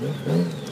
Mm-hmm.